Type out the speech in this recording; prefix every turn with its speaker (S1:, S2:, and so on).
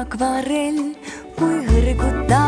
S1: akvarell, kui hõrgutab.